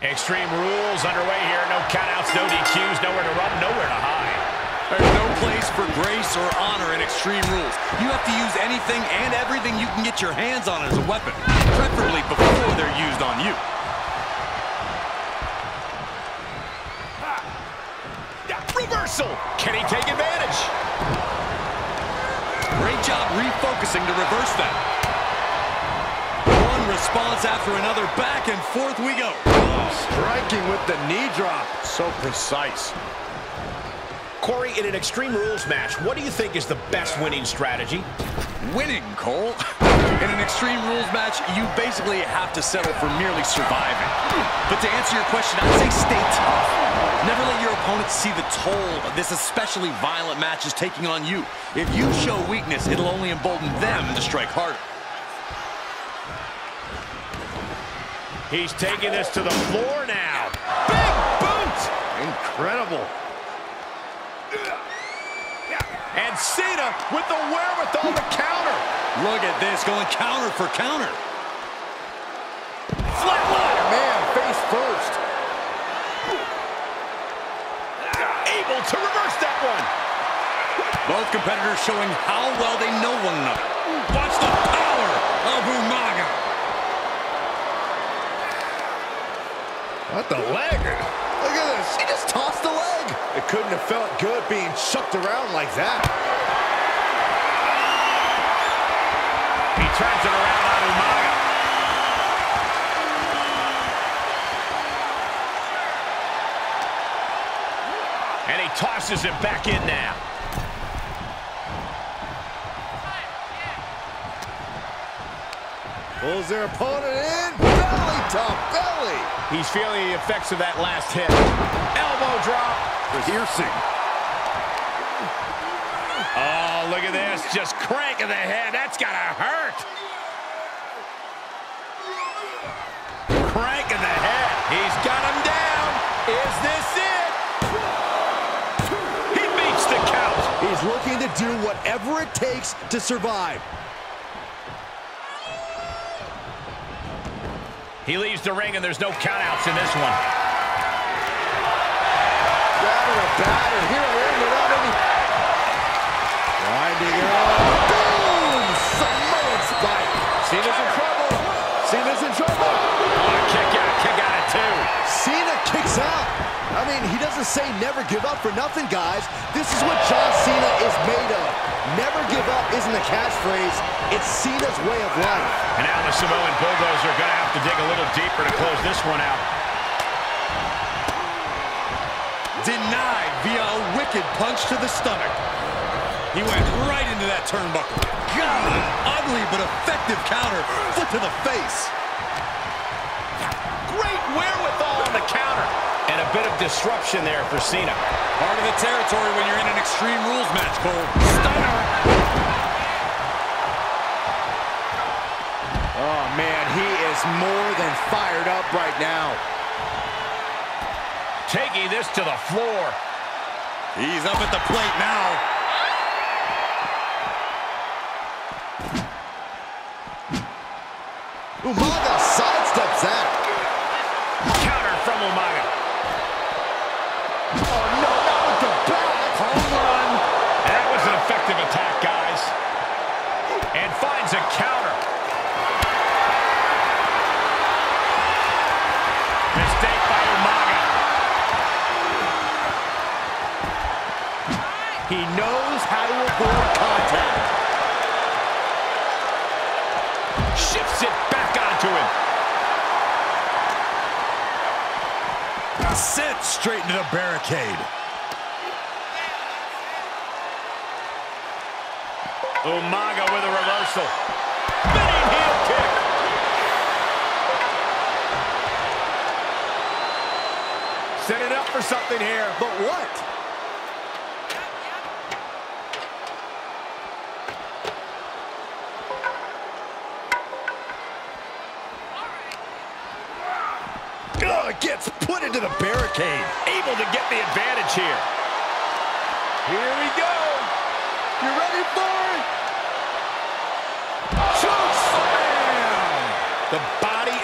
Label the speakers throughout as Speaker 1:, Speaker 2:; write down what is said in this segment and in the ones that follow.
Speaker 1: Extreme rules underway here. No countouts, no DQs, nowhere to run, nowhere to hide.
Speaker 2: There's no place for grace or honor in Extreme Rules. You have to use anything and everything you can get your hands on as a weapon, preferably before they're used on you.
Speaker 1: Reversal! Can he take advantage?
Speaker 2: Great job refocusing to reverse that. One response after another. Back and forth we go.
Speaker 3: Striking with the knee drop. So precise.
Speaker 1: Corey, in an Extreme Rules match, what do you think is the best winning strategy?
Speaker 2: Winning, Cole. In an Extreme Rules match, you basically have to settle for merely surviving. But to answer your question, I'd say stay tough. Never let your opponents see the toll this especially violent match is taking on you. If you show weakness, it'll only embolden them to strike harder.
Speaker 1: He's taking this to the floor now. Big boot!
Speaker 3: Incredible.
Speaker 1: And Cena with the wherewithal to counter.
Speaker 2: Look at this, going counter for counter.
Speaker 1: Flatliner.
Speaker 3: Man, face first.
Speaker 1: Able to reverse that one.
Speaker 2: Both competitors showing how well they know one another. Watch the power of Umaga.
Speaker 3: What the leg? Look at this. She just tossed the leg. It couldn't have felt good being chucked around like that.
Speaker 1: He turns it around on Umaga. And he tosses it back in now.
Speaker 3: Pulls their opponent in. Belly to belly.
Speaker 1: He's feeling the effects of that last hit. Elbow drop.
Speaker 3: For piercing.
Speaker 1: Oh, look at this. Just cranking the head. That's got to hurt. Cranking the head. He's got him down. Is this it? He beats the count.
Speaker 3: He's looking to do whatever it takes to survive.
Speaker 1: He leaves the ring, and there's no countouts in this one.
Speaker 3: Grabbing a batter. Here I am without any... Winding it up. Boom! Samoan spike. Cena's in trouble. Cena's in trouble.
Speaker 1: Oh, kick out, kick out at two.
Speaker 3: Cena kicks out. I mean, he doesn't say never give up for nothing, guys. This is what John Cena is made of. Never give up isn't a catchphrase. It's Cena's way of life.
Speaker 1: And now the Samoan Bulldozer are going to have to dig a little deeper to close this one out.
Speaker 2: Denied via a wicked punch to the stomach. He went right into that turnbuckle. God, ugly but effective counter. Foot to the face.
Speaker 1: Great wherewithal on the counter. And a bit of disruption there for Cena.
Speaker 2: Part of the territory when you're in an Extreme Rules match, Cole.
Speaker 1: Stunner.
Speaker 3: Oh, man, he is more than fired up right now.
Speaker 1: Taking this to the floor.
Speaker 2: He's up at the plate now.
Speaker 3: Umaga
Speaker 1: Umaga
Speaker 3: with
Speaker 1: a reversal. Spinning heel kick.
Speaker 3: Set it up for something here. But what? Ugh, gets put into the barricade.
Speaker 1: Able to get the advantage here.
Speaker 3: Here we go. You ready for it?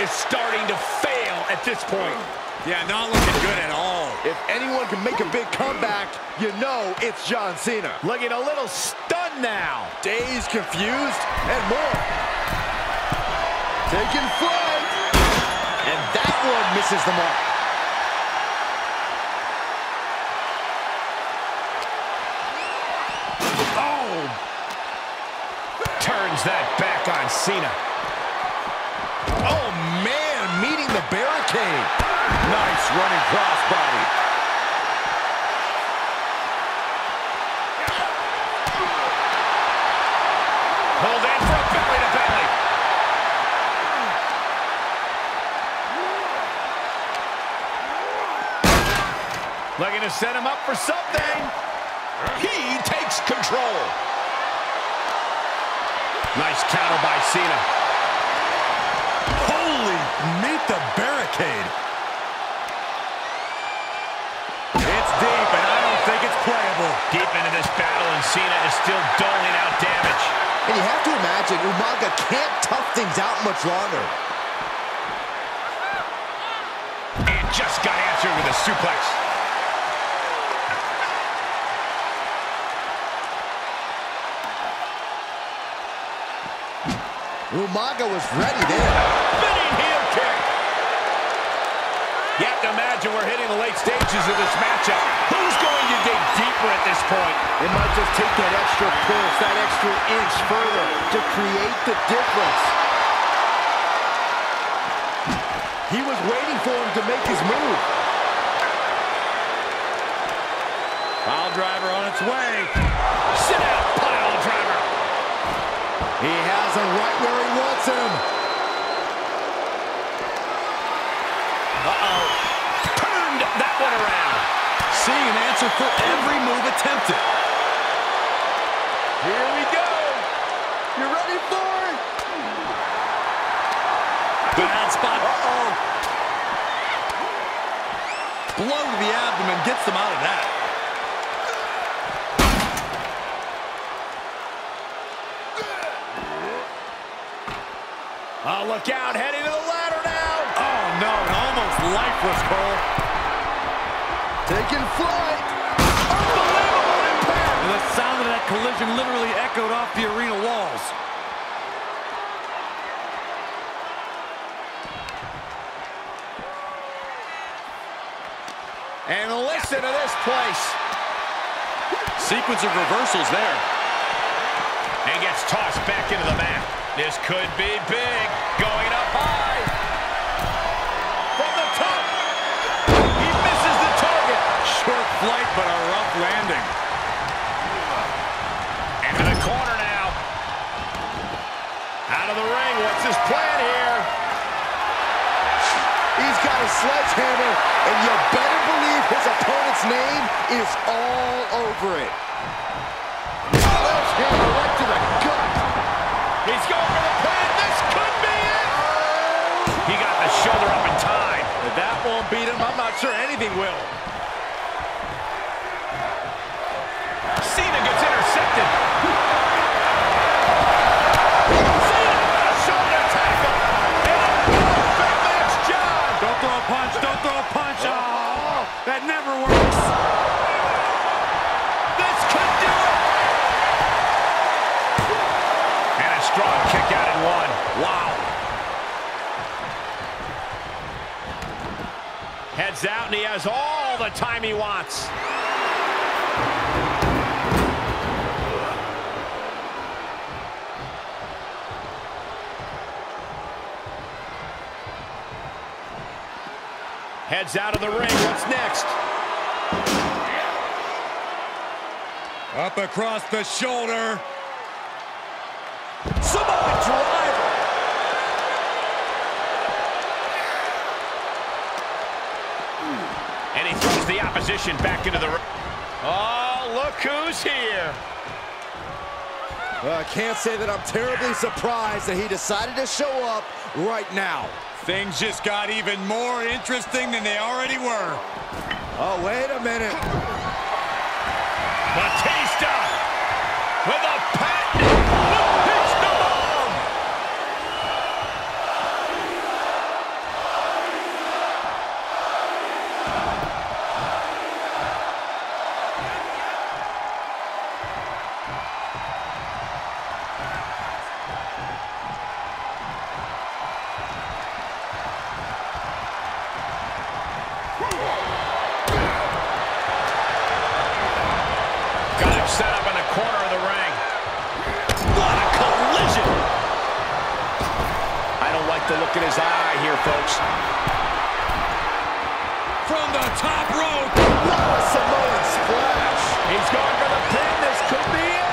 Speaker 1: Is starting to fail at this point.
Speaker 2: Yeah, not looking good at all.
Speaker 3: If anyone can make a big comeback, you know it's John Cena.
Speaker 1: Looking a little stunned now.
Speaker 3: Dazed, confused, and more. Taking flight. And that one misses the mark.
Speaker 1: Oh! Turns that back on Cena.
Speaker 3: Running crossbody.
Speaker 1: Pulled in a belly to belly. Looking to set him up for something. He takes control. Nice counter by Cena.
Speaker 2: Holy, meet the barricade. Deep
Speaker 1: into this battle, and Cena is still doling out damage.
Speaker 3: And you have to imagine Umaga can't tough things out much longer.
Speaker 1: And just got answered with a suplex.
Speaker 3: Umaga was ready there.
Speaker 1: Spinning heel kick. You have to imagine we're hitting the late stages of this matchup. Going to dig deeper at this point?
Speaker 3: It might just take that extra push, that extra inch further to create the difference. He was waiting for him to make his move.
Speaker 2: Pile driver on its way.
Speaker 1: Sit out, pile driver.
Speaker 3: He has him right where he wants him.
Speaker 1: Uh-oh. Turned that one around.
Speaker 2: Seeing an answer for every move attempted.
Speaker 3: Here we go. You ready for it?
Speaker 2: Bad spot. Uh-oh. Blow to the abdomen gets them out of that.
Speaker 1: Oh, look out, heading to the ladder now.
Speaker 2: Oh, no, almost lifeless, Cole.
Speaker 3: Taking flight.
Speaker 1: Unbelievable impact.
Speaker 2: And the sound of that collision literally echoed off the arena walls.
Speaker 1: And listen to this place.
Speaker 2: Sequence of reversals there.
Speaker 1: And gets tossed back into the mat. This could be big. Going up high.
Speaker 2: Flight, but a rough landing.
Speaker 1: Into the corner now. Out of the ring. What's his plan here?
Speaker 3: He's got a sledgehammer, and you better believe his opponent's name is all over it. Sledgehammer right to the gut.
Speaker 1: He's going for the pin. This could be it. He got the shoulder up in time.
Speaker 3: If that won't beat him, I'm not sure anything will.
Speaker 1: Heads out, and he has all the time he wants. Heads out of the ring. What's next?
Speaker 2: Up across the shoulder.
Speaker 3: Samoa driver.
Speaker 1: And he throws the opposition back into the ring. Oh, look who's here.
Speaker 3: Well, I can't say that I'm terribly surprised that he decided to show up right now.
Speaker 2: Things just got even more interesting than they already were.
Speaker 3: Oh, wait a minute.
Speaker 1: Set up in the corner of the ring.
Speaker 2: What a collision!
Speaker 1: I don't like the look in his eye here, folks.
Speaker 2: From the top rope.
Speaker 3: What a Samoan splash.
Speaker 1: He's going for the pin. This could be it.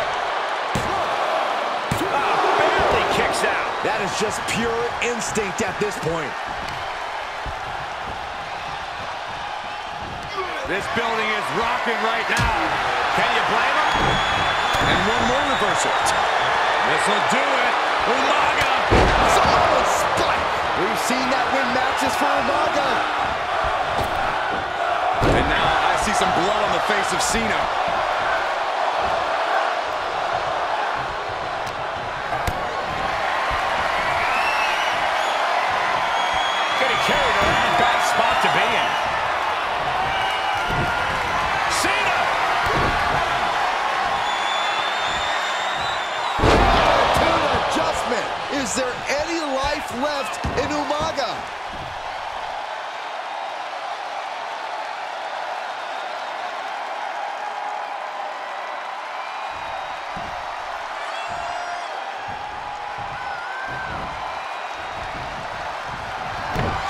Speaker 1: Ah, barely kicks out.
Speaker 3: That is just pure instinct at this point.
Speaker 2: This building is rocking right now.
Speaker 1: Can you blame him?
Speaker 2: And one more reversal. This'll do it. Umaga.
Speaker 3: Samoan spike. We've seen that win matches for Umaga.
Speaker 2: And now I see some blood on the face of Cena.
Speaker 3: Left in Umaga?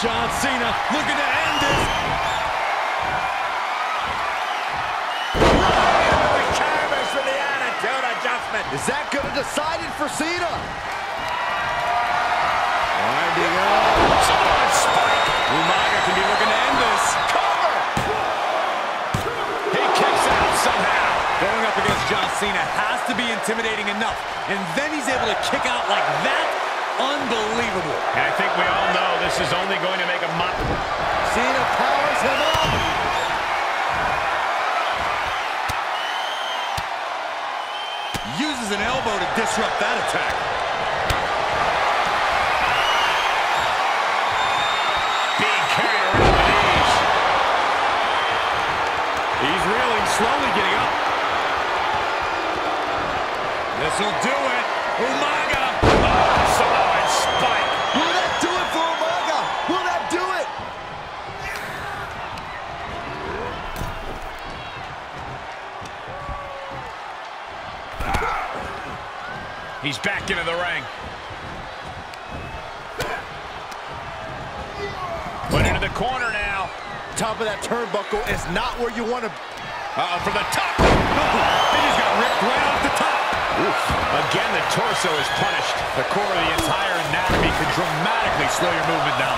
Speaker 2: John Cena looking to end this.
Speaker 1: The canvas for the attitude adjustment.
Speaker 3: Is that going to decide it for Cena? Winding up.
Speaker 1: Samoan spike.
Speaker 2: Umaga can be looking to end this.
Speaker 1: Cover. He kicks out somehow.
Speaker 2: Going up against John Cena has to be intimidating enough. And then he's able to kick out like that. Unbelievable.
Speaker 1: And I think we all know this is only going to make a mop.
Speaker 3: Cena powers him up.
Speaker 2: Uses an elbow to disrupt that attack. Slowly getting up. This'll do it. Umaga.
Speaker 1: Oh, Samoan spike.
Speaker 3: Will that do it for Umaga? Will that do it?
Speaker 1: He's back into the ring. Put into the corner now.
Speaker 3: Top of that turnbuckle is not where you want to.
Speaker 1: Uh-oh, from the top.
Speaker 2: He just got ripped right off the top.
Speaker 1: Again, the torso is punished. The core of the entire anatomy could dramatically slow your movement down.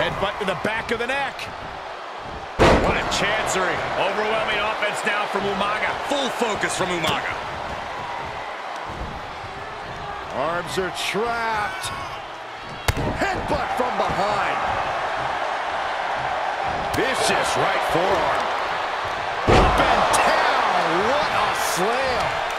Speaker 1: Headbutt to the back of the neck. What a chancery. Overwhelming offense now from Umaga.
Speaker 2: Full focus from Umaga.
Speaker 3: Arms are trapped. Headbutt from behind.
Speaker 1: Vicious right forearm.
Speaker 3: Up and down. What a slam.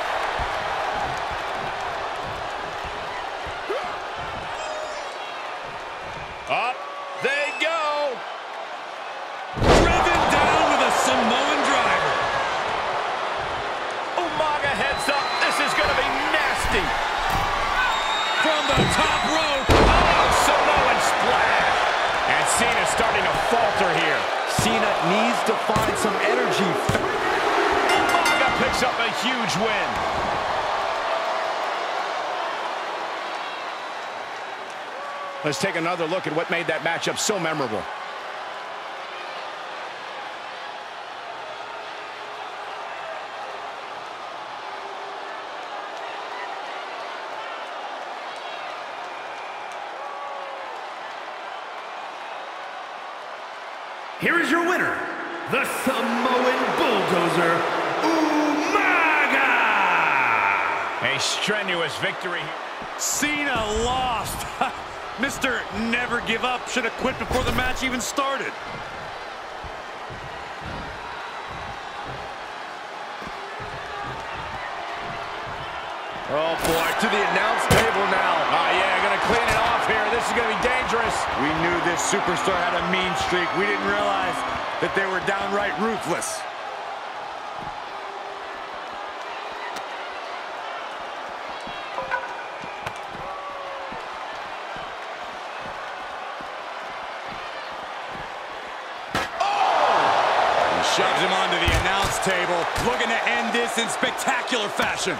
Speaker 1: To
Speaker 3: find some energy.
Speaker 1: Umaga picks up a huge win. Let's take another look at what made that matchup so memorable.
Speaker 4: Here is your winner, the Samoan Bulldozer, Umaga!
Speaker 1: A strenuous victory.
Speaker 2: Cena lost. Mr. Never Give Up should have quit before the match even started.
Speaker 3: Oh, boy, to the announce table now.
Speaker 1: Oh, yeah, gonna clean it off here. This is gonna be dangerous.
Speaker 2: We knew this superstar had a mean streak. We didn't realize that they were downright ruthless. Oh! Shoves him onto the announce table, looking to end this in spectacular fashion.